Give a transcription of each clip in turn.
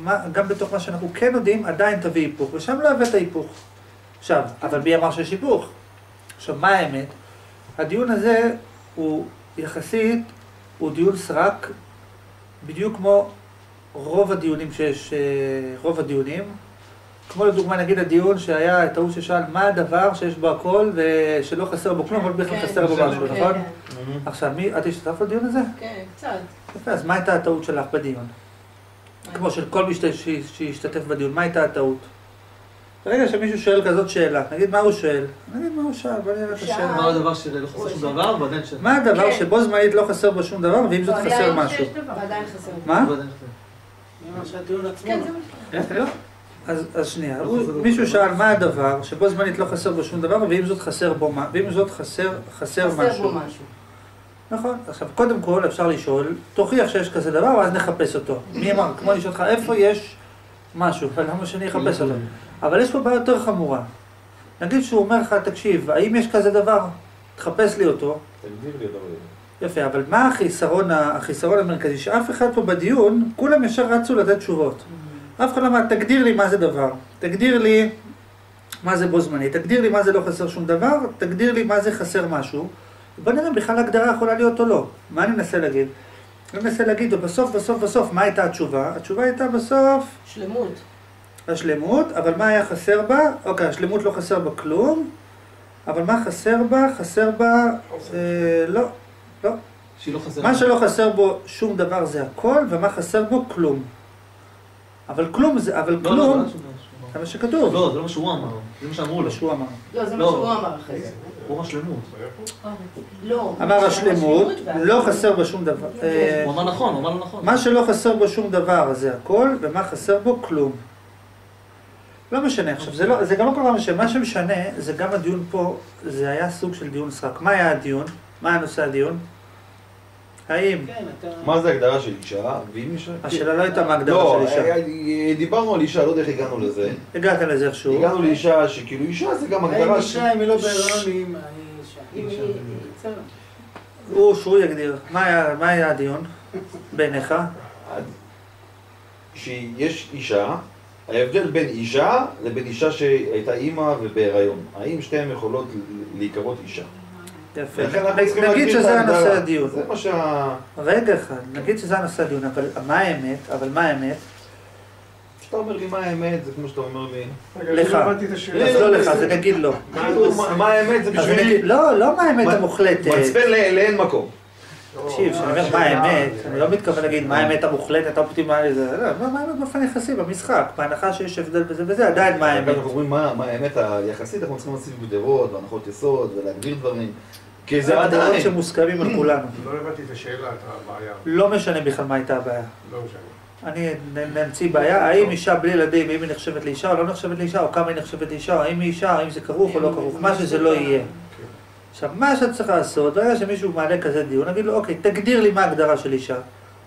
מה, גם בתוך מה שאנחנו כן יודעים, עדיין תביא היפוך, ושם לא הבאת היפוך. עכשיו, אבל מי אמר שיש היפוך? עכשיו, מה האמת? הדיון הזה הוא יחסית, הוא דיון סרק, בדיוק כמו רוב הדיונים שיש, אה, רוב הדיונים. כמו לדוגמה, נגיד הדיון שהיה, את ההוא ששאל, מה הדבר שיש בו הכל ושלא חסר בו כלום, אבל בכלל כן, חסר בו כן, משהו, כן, נכון? עכשיו, מי, את השתתפת בדיון הזה? כן, קצת. יפה, אז מה הייתה הטעות שלך בדיון? כמו של כל מי שהשתתף בדיון, מה הייתה הטעות? ברגע שמישהו שואל כזאת שאלה, נגיד מה הוא שואל? נגיד מה הוא שאל, בוא נראה את. השאלה. מה הדבר שלא חסר שום דבר, ועדיין ש... מה הדבר כן. שבו זמנית לא חסר בו שום דבר, ועם זאת לא, חסר משהו? ועדיין חסר. מה? כן, ש... לא. אז, אז שנייה, לא מישהו שאל מה הדבר שבו זמנית לא חסר בו שום דבר, ועם זאת חסר בו מה, ועם זאת חסר, חסר חסר משהו. נכון, עכשיו קודם כל אפשר לשאול, תוכיח שיש כזה דבר ואז נחפש אותו. מי אמר, כמו לשאול אותך, איפה יש משהו, ולמה שאני אחפש אותו? אבל יש פה בעיה יותר חמורה. נגיד שהוא אומר לך, תקשיב, האם יש כזה דבר? תחפש לי אותו. יפה, אבל מה החיסרון, החיסרון המרכזי? שאף אחד פה בדיון, כולם ישר רצו לתת תשובות. אף אחד לא אמר, תגדיר לי מה זה דבר, תגדיר לי מה זה בו זמני, תגדיר לי מה זה לא חסר שום דבר, תגדיר לי מה זה חסר משהו. בוא נראה אם בכלל ההגדרה יכולה להיות או לא. מה אני מנסה להגיד? אני מנסה להגיד, בסוף, בסוף, בסוף, מה הייתה התשובה? התשובה הייתה בסוף שלמות. השלמות, אבל מה היה חסר בה? אוקיי, השלמות לא חסר בה כלום, אבל מה חסר בה? חסר בה... אה, לא, לא. לא. מה שלא חסר בו שום דבר זה הכל, ומה חסר בו כלום. אבל כלום זה, אבל לא, לא, כלום, לא, זה מה שכתוב. לא, זה לא מה שהוא אמר, זה מה שאמרו לו. מה שהוא אמר. לא, זה מה לא. שהוא אמר אחרי זה. שלמות. לא. אמר השלמות, לא חסר בה שום דבר. אה, הוא אמר נכון, הוא אמר לא נכון. מה שלא חסר בו שום דבר זה הכל, ומה חסר בו כלום. לא משנה עכשיו, זה, לא, זה גם לא כל כך משנה, מה שמשנה זה גם הדיון פה, זה היה סוג של דיון סרק. מה היה הדיון? מה הנושא הדיון? האם, כן. מה זה הגדרה של אישה? ואם אישה... השאלה לא הייתה מה הגדרה לא, של אישה. אה, דיברנו על אישה, לא יודע איך הגענו לזה. הגעתם לזה איכשהו. הגענו לאישה שכאילו אישה זה גם האם הגדרה אישה, אם היא לא בהיריון, היא אם אישה. היא... בסדר. הוא, שהוא יגדיר. מה היה הדיון בעיניך? שיש אישה, ההבדל בין אישה לבין אישה שהייתה אימא ובהיריון. האם שתיהן יכולות להיקרות אישה? יפה. נגיד שזה. הנושא הדיון. זה מה שה... רגע אחד, נגיד שזה הנושא הדיון, אבל מה האמת? אבל מה האמת? כשאתה אומר לי מה האמת, זה כמו שאתה אומר לי... לך. לא. אז לא לך, זה נגיד לא. מה- מה האמת זה בשבילי? לא, לא מה האמת המוחלטת. מצפן לאין מקום. תקשיב, כשאני אומר מה האמת, אני לא מתכוון להגיד מה האמת המוחלטת, האופטימלית, זה, לא, מה מה האמת באופן יחסי במשחק, בהנחה שיש הבדל בזה וזה, עדיין מה האמת. אנחנו אומרים מה האמת היחסית, אנחנו צריכים להוסיף גדרות והנחות יסוד ולהגדיר דברים. כי זה זה הדעות עדיין... שמוסכמים על כולנו. לא הבנתי את השאלה, את הבעיה. לא משנה בכלל מה הייתה הבעיה. לא משנה. אני נמציא בעיה, האם אישה בלי ילדים, האם היא נחשבת לאישה או לא נחשבת לאישה, או כמה היא נחשבת לאישה, או האם היא אישה, האם זה כרוך או לא כרוך, מה שזה לא יהיה. עכשיו, מה שאת צריכה לעשות, ברגע שמישהו מעלה כזה דיון, נגיד לו, אוקיי, תגדיר לי מה ההגדרה של אישה,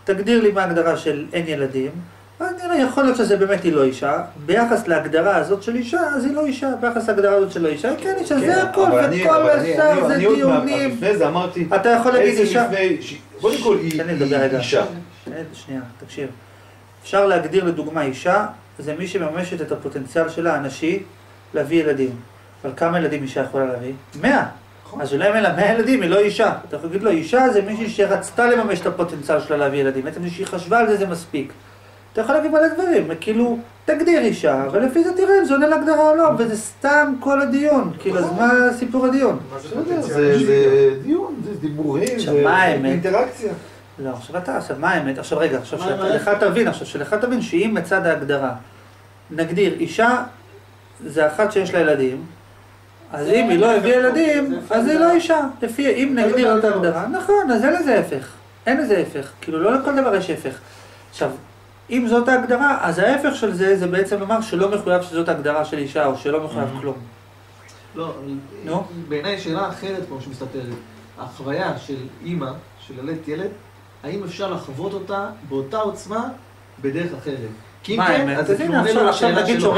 תגדיר לי מה ההגדרה של אין ילדים, אז נראה, יכול להיות שזה באמת היא לא אישה, ביחס להגדרה הזאת של אישה, אז היא לא אישה, ביחס להגדרה הזאת של לא אישה, היא כן אישה, כן, זה הכל, וכל השאר אני- זה אני עוד דיונים. לפני זה אמרתי... אתה יכול להגיד אישה, קודם כל היא היא רגע. אישה. אה, שנייה, תקשיב. אפשר להגדיר לדוגמה אישה, זה מי שממשת את הפוטנציאל שלה, הנשי, להביא ילדים. אבל כמה ילדים אישה יכולה להביא? מאה. אז אולי מאה ילדים, היא לא אישה. אתה יכול להגיד לו, אישה זה מישהי שרצתה לממש את הפוטנציאל שלה להביא ילדים. בעצם כשהיא חשבה על זה, זה מספיק. אתה יכול להגיד מלא דברים, כאילו, תגדיר אישה, ולפי זה תראה אם זה עונה להגדרה או לא, וזה סתם כל הדיון. כאילו, אז מה סיפור הדיון? מה זה? זה זה דיון, זה דיבורים, זה? אינטראקציה. לא, עכשיו אתה, עכשיו מה האמת? עכשיו רגע, עכשיו שלך? תבין, עכשיו שלך תבין שאם מצד ההגדרה, נגדיר אישה זה אחת שיש לה ילדים, אז אם היא לא הביאה ילדים, אז היא. לא אישה. לפי, אם זה נגדיר אותה הגדרה. הגדרה, נכון, אז אין לזה הפך. אין לזה הפך. כאילו, לא לכל דבר יש הפך. עכשיו, אם זאת ההגדרה, אז ההפך של זה, זה בעצם לומר שלא מחויב שזאת ההגדרה של אישה, או שלא מחויב. כלום. לא? בעיניי שאלה אחרת כמו שמסתתרת. החוויה של אימא, של ללדת ילד, האם אפשר לחוות אותה באותה עוצמה בדרך אחרת? כי אם מה כן, האמת? אז זה הנה, עונה לשאלה נגיד שלו.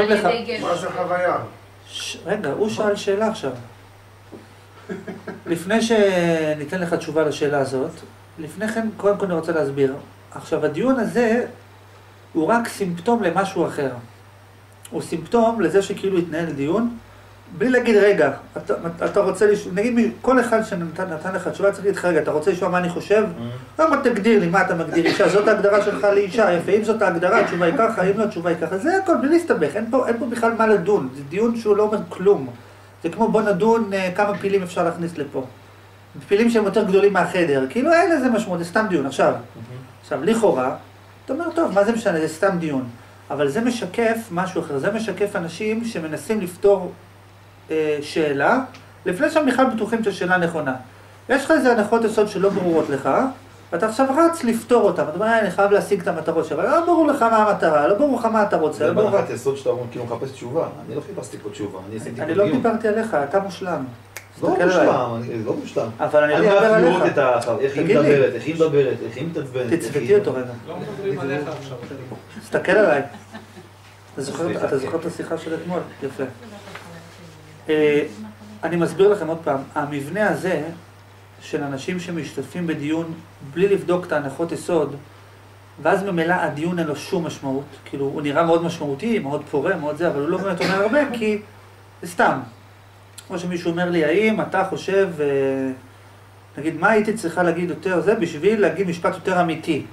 מה זה חוויה? ש... רגע, הוא שאל שאלה עכשיו. לפני שניתן לך תשובה לשאלה הזאת, לפני כן, קודם כל אני רוצה להסביר. עכשיו, הדיון הזה, הוא רק סימפטום למשהו אחר. הוא סימפטום לזה שכאילו התנהל דיון, בלי להגיד, רגע, אתה, אתה רוצה לשאול, נגיד כל אחד שנתן נתן לך תשובה צריך להגיד לך, רגע, אתה רוצה לשמוע מה אני חושב? למה תגדיר לי מה אתה מגדיר אישה, זאת ההגדרה שלך לאישה, יפה, אם זאת ההגדרה, התשובה היא ככה, אם לא, התשובה היא ככה, זה הכל, בלי להסתבך, אין פה, אין פה בכלל מה לדון, זה דיון שהוא לא אומר כלום. זה כמו בוא נדון אה, כמה פילים אפשר להכניס לפה. פילים שהם יותר גדולים מהחדר, כאילו אין לזה משמעות, זה סתם דיון. עכשיו, עכשיו, לכאורה, אתה אומר, טוב, מה זה משנה, זה סתם דיון. אבל זה משקף משהו אחר, זה משקף אנשים שמנסים לפתור שאלה, לפני שהם בכלל בטוחים שהשאלה נכונה. יש לך איזה הנחות יסוד שלא ברורות לך, ואתה עכשיו רץ לפתור אותן. אתה אומר, "אה, אני חייב להשיג את המטרות שלך, אבל לא ברור לך מה המטרה, לא ברור לך מה אתה רוצה, זה לא ברור לך... בהנחת יסוד שאתה אומר, כאילו מחפש תשובה. אני לא חיפשתי פה תשובה, אני עשיתי אני פה לא דיון. דיברתי עליך, אתה מושלם. לא. מושלם, אני- לא מושלם. אבל אני לא אני מדבר רק לראות עליך. את ה... איך היא. מדברת, איך היא מדברת, איך היא מתעצבנת. תצפתי היא- אותו רגע. לא מדברים עליך עכשיו. תסתכל עליי. אתה זוכר את השיחה של אתמול? יפה. אה, אני מסביר לכם עוד פעם, המבנה הזה של אנשים שמשתתפים בדיון בלי לבדוק את ההנחות יסוד, ואז ממילא הדיון אין לו שום משמעות, כאילו הוא נראה מאוד משמעותי, מאוד פורה, מאוד זה, אבל הוא לא באמת אומר הרבה, כי זה סתם. כמו שמישהו אומר לי, האם אתה חושב, אה, נגיד, מה הייתי צריכה להגיד יותר זה בשביל להגיד משפט יותר אמיתי?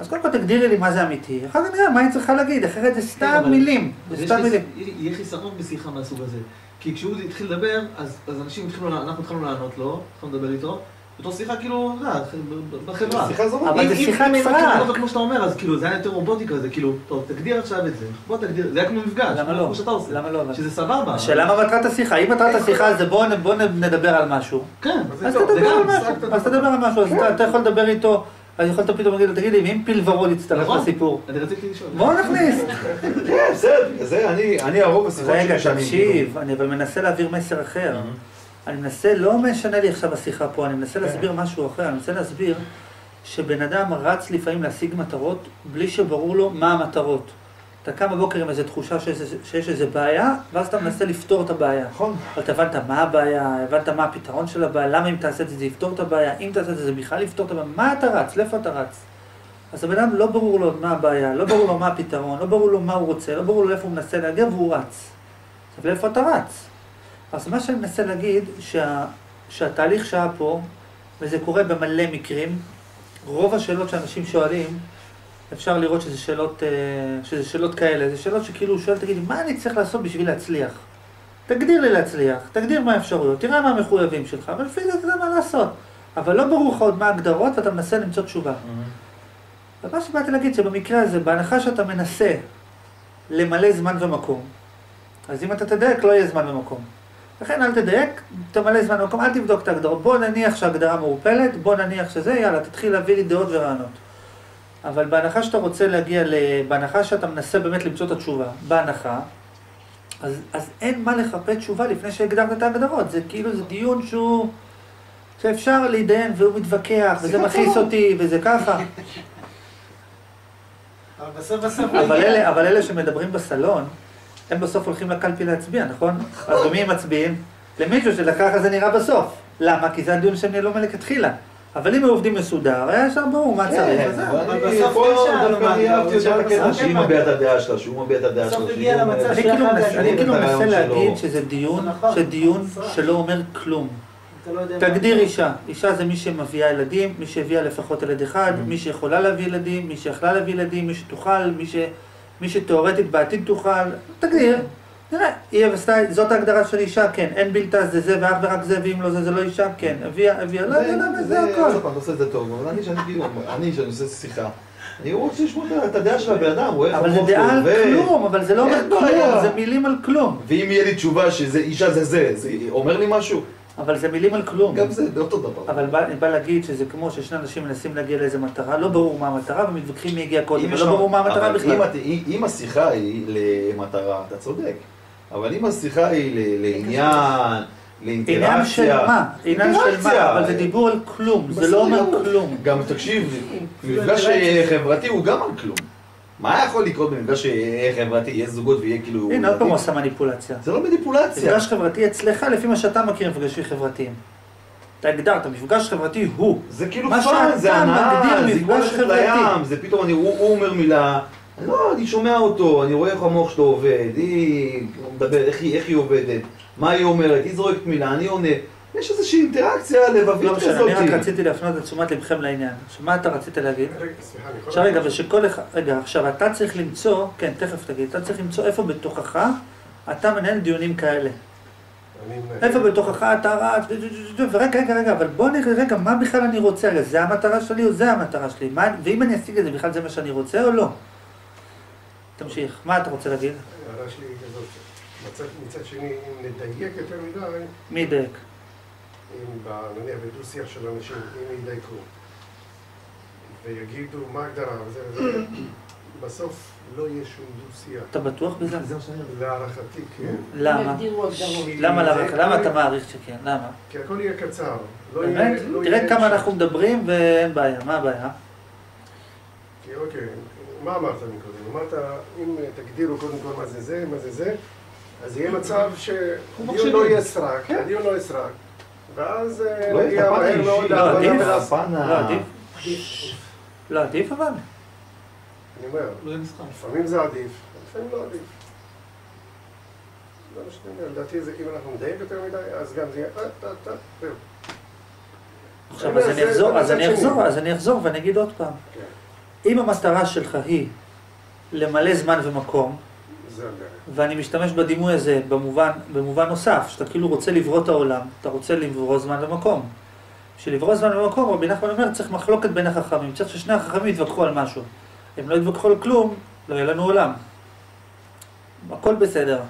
אז קודם כל תגדירי לי מה זה אמיתי, אחר כך נראה מה היא צריכה להגיד, אחרת זה סתם אבל- מילים, זה סתם לי- מילים. יהיה חיסרון בשיחה מהסוג הזה. כי כשהוא התחיל לדבר, אז אז אנשים התחילו, אנחנו התחלנו לענות לו, התחלנו לדבר איתו, בתור שיחה כאילו, יודע, בחברה. שיחה זו אבל זה אם- שיחת אם כמו שאתה אומר, אז כאילו, זה היה יותר רובוטי כזה, כאילו, טוב, תגדיר עכשיו את זה, בוא תגדיר, זה היה כמו מפגש, למה לא? כמו שאתה עושה. למה לא? שזה סבבה. השאלה מה מטרת השיחה, אם מטרת השיחה זה בוא נדבר על משהו, כן, אז תדבר על משהו, אז תדבר על משהו, אז אתה יכול לדבר איתו, אז יכולת פתאום להגיד לו, תגיד לי, ואם פיל ורוד יצטרף נכון. לסיפור, אני רציתי לשאול. בואו נכניס. כן, בסדר, זה אני, אני הרוב השיחות רגע, שאני- תקשיב, אני אבל מנסה להעביר מסר אחר. אני מנסה, לא משנה לי עכשיו השיחה פה, אני מנסה להסביר משהו אחר, אני מנסה להסביר שבן אדם רץ לפעמים להשיג מטרות בלי שברור לו מה המטרות. אתה קם בבוקר עם איזו תחושה שיש, שיש איזו בעיה, ואז אתה מנסה לפתור את הבעיה. נכון. אבל אתה הבנת מה הבעיה, הבנת מה הפתרון של הבעיה, למה אם תעשה את זה זה יפתור את הבעיה, אם תעשה את זה זה בכלל יפתור את הבעיה, מה אתה רץ, לאיפה אתה רץ? אז הבן אדם לא ברור לו מה הבעיה, לא ברור לו מה הפתרון, לא ברור לו מה הוא רוצה, לא ברור לו איפה הוא מנסה להגיע והוא רץ. עכשיו לאיפה אתה רץ? אז מה שאני מנסה להגיד, שה, שהתהליך שהיה פה, וזה קורה במלא מקרים, רוב השאלות שאנשים שואלים, אפשר לראות שזה שאלות, אה, שזה שאלות כאלה, זה שאלות שכאילו הוא שואל, תגיד מה אני צריך לעשות בשביל להצליח? תגדיר לי להצליח, תגדיר מה האפשרויות, תראה מה המחויבים שלך, ולפי זה אתה יודע מה לעשות. אבל לא ברור לך עוד מה ההגדרות ואתה מנסה למצוא תשובה. ומה שבאתי להגיד שבמקרה הזה, בהנחה שאתה מנסה למלא זמן ומקום, אז אם אתה תדייק, לא יהיה זמן ומקום. לכן אל תדייק, תמלא זמן ומקום, אל תבדוק את ההגדרות. בוא נניח שההגדרה מעורפלת, בוא נניח שזה, יאללה, תתחיל להביא לי דעות ורעיונות. אבל בהנחה שאתה רוצה להגיע. בהנחה שאתה מנסה באמת למצוא את התשובה, בהנחה, אז, אז אין מה לחפש תשובה לפני שהגדרת את ההגדרות. זה כאילו, זה דיון שהוא... שאפשר להתדיין והוא מתווכח, וזה מכעיס. אותי, וזה ככה. אבל בסוף בסוף אבל. אלה, אבל אלה שמדברים בסלון, הם בסוף הולכים לקלפי להצביע, נכון? אז במי הם מצביעים? למישהו שלככה זה נראה בסוף. למה? כי זה הדיון שהם ניהלו מלכתחילה. אבל אם הם עובדים מסודר, היה ישר ברור מה צריך. כן. אבל בסוף כן שהיא כן מביע את הדעה שלה, שהוא מביע את הדעה למצב אומרת- אני כאילו מנסה- להגיד כאילו מנסה. להגיד שזה דיון, זה נכון. שדיון נכון. שלא אומר כלום. לא תגדיר אישה, אישה זה מי שמביאה ילדים, מי שהביאה לפחות ילד אחד, Mm-hmm. מי שיכולה להביא ילדים, מי שיכלה להביא ילדים, מי שתוכל, מי, ש... מי שתאורטית בעתיד תוכל, תגדיר, נראה, היא עשתה, זאת ההגדרה של אישה, כן, אין בלתה, זה זה ואך ורק זה, ואם לא זה, זה לא אישה, כן, הביאה, הביאה, לא יודע למה, זה הכל. עוד פעם, אתה עושה את זה טוב, אבל אני, שאני כאילו, אני, שאני עושה שיחה, אני רוצה לשמוע את הדעה של הבן אדם, הוא איך אבל זה דעה על. כלום, אבל זה לא אומר. כלום, זה מילים על כלום. ואם יהיה לי תשובה שזה אישה זה זה, זה אומר לי משהו? אבל זה מילים על כלום. גם זה, זה אותו דבר. אבל בא, בא להגיד שזה כמו ששני אנשים מנסים להגיע לאיזה מטרה, לא ברור מה המטרה, ומתווכחים מי הגיע קודם, ולא שם- ברור מה המטרה בכלל. אם- אם השיחה היא למטרה, אתה צודק. אבל אם השיחה היא ל- לעניין, לאינטראקציה... עניין של מה? עניין של. מה? אבל זה דיבור על כלום, זה לא אומר. כלום. גם תקשיב, מפגש. חברתי הוא גם על כלום. מה יכול לקרות במפגש חברתי, יהיה זוגות ויהיה כאילו... הנה, עוד פעם הוא? עשה מניפולציה. זה לא מניפולציה. מפגש חברתי אצלך, לפי מה שאתה מכיר מפגשים חברתיים. אתה הגדרת, מפגש חברתי הוא. זה כאילו מה פאן, זה הנאה, זה כמו ללכת חברתי. לים, זה פתאום אני, הוא אומר מילה, לא, אני שומע אותו, אני רואה איך המוח שלו עובד, היא הוא מדבר, איך איך היא עובדת, מה היא אומרת, היא זורקת מילה, אני עונה. יש איזושהי אינטראקציה לבבית לא משנה, אני רק כזאת. רציתי להפנות את תשומת לבכם לעניין. עכשיו, מה אתה רצית להגיד? עכשיו רגע, להגיד אבל שכל אחד, רגע, עכשיו אתה צריך למצוא, כן, תכף תגיד, אתה צריך למצוא איפה בתוכך אתה מנהל דיונים כאלה. איפה בתוכך אתה רץ, ורגע, רגע, רגע, אבל בוא נראה, רגע, מה בכלל אני רוצה? זה המטרה שלי או זה המטרה שלי? מה, ואם אני אשיג את זה, בכלל זה מה שאני רוצה או לא? תמשיך, מה אתה רוצה להגיד? ההערה שלי היא כזאת, מצד, שני, אם נדייק יותר מדי, מי ידייק? אם נניח בדו-שיח של אנשים, אם ידייקו ויגידו מה ההגדרה וזה וזה, בסוף לא יהיה שום דו-שיח. אתה בטוח בזה? זה מה שאני אומר. להערכתי כן. למה? למה זה להערכה? למה אתה מעריך שכן? למה? כי הכל יהיה קצר. לא באמת? לא תראה כמה אנחנו מדברים ואין בעיה, מה הבעיה? כי אוקיי, מה אמרת מקודם? אמרת, אם תגדירו קודם כל מה זה זה, מה זה זה, אז יהיה מצב שהדיון. לא יהיה סרק, הדיון לא יהיה סרק, ואז אה, לא, נגיע מהר מאוד לא, להבנה עדיף. ולהס- הפן לא ה... עדיף? לא עדיף אבל? אני אומר, לא. לפעמים זה עדיף, לפעמים לא עדיף. שאני אומר, לדעתי זה אם אנחנו נדייק יותר מדי, אז גם זה יהיה... אה, טה, טה, זהו. עכשיו, אז אני אחזור, אז אני. אחזור, אז אני אחזור ואני אגיד עוד פעם. כן, אם המטרה שלך היא למלא זמן ומקום. ואני משתמש בדימוי הזה במובן, במובן נוסף, שאתה כאילו רוצה לברוא את העולם, אתה רוצה לברוא זמן ומקום. בשביל לברוא זמן ומקום, רבי נחמן אומר, צריך מחלוקת בין החכמים, צריך ששני החכמים יתווכחו על משהו. אם לא יתווכחו על כלום, לא יהיה לנו עולם. הכל בסדר.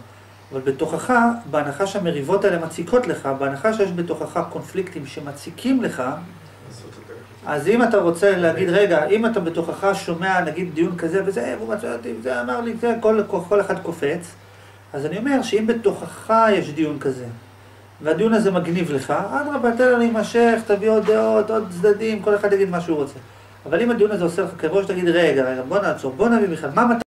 אבל בתוכך, בהנחה שהמריבות האלה מציקות לך, בהנחה שיש בתוכך קונפליקטים שמציקים לך. אז אם אתה רוצה להגיד, רגע, אם אתה בתוכך שומע נגיד דיון כזה וזה, והוא מצא אותי, זה אמר לי, זה, כל, כל אחד קופץ, אז אני אומר שאם בתוכך יש דיון כזה, והדיון הזה מגניב לך, אדרבה, תן לו להימשך, תביא עוד דעות, עוד צדדים, כל אחד יגיד מה שהוא רוצה. אבל אם הדיון הזה עושה לך כאב ראש, תגיד, רגע, רגע, בוא נעצור, בוא נביא בכלל, מה